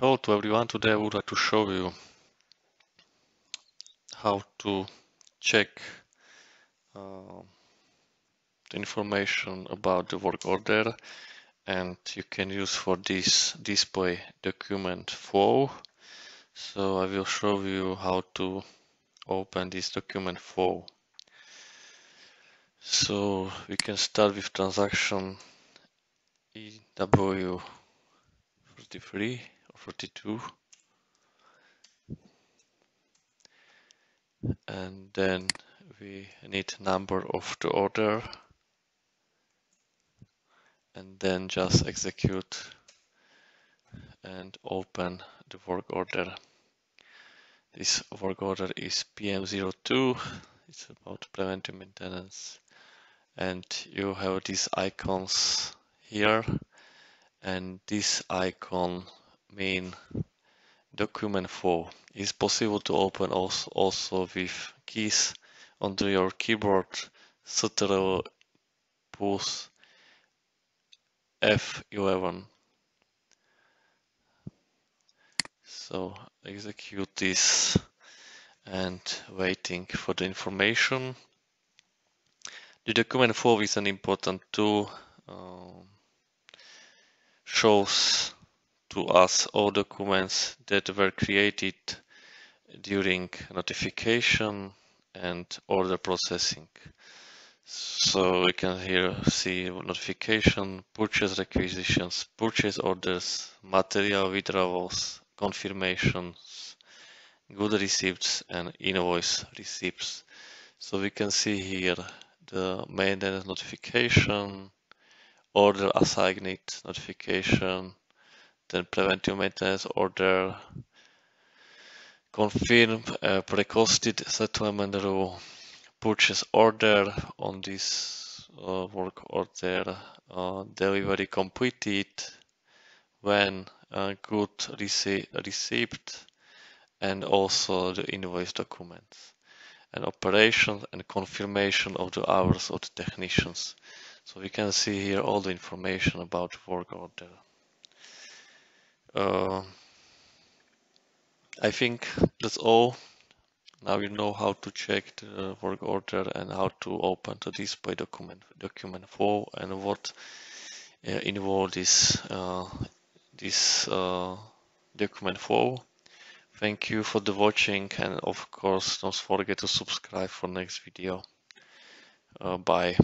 Hello to everyone. Today I would like to show you how to check uh, the information about the work order and you can use for this display document flow. So I will show you how to open this document flow. So we can start with transaction EW43 42 and then we need number of the order. And then just execute and open the work order. This work order is PM02 it's about preventive maintenance. And you have these icons here. And this icon main document flow is possible to open also, also with keys onto your keyboard Ctrl push F11 so execute this and waiting for the information. The document flow is an important tool um, shows to us all documents that were created during notification and order processing. So we can here see notification, purchase requisitions, purchase orders, material withdrawals, confirmations, good receipts and invoice receipts. So we can see here the maintenance notification, order assigned notification, then preventive maintenance order, confirm uh, pre-costed settlement rule, purchase order on this uh, work order, uh, delivery completed, when uh, good rece received, and also the invoice documents, and operation and confirmation of the hours of the technicians. So we can see here all the information about work order. Uh, I think that's all. Now you know how to check the work order and how to open the display document document flow and what uh, involved this uh, this uh, document flow. Thank you for the watching and of course don't forget to subscribe for next video. Uh, bye.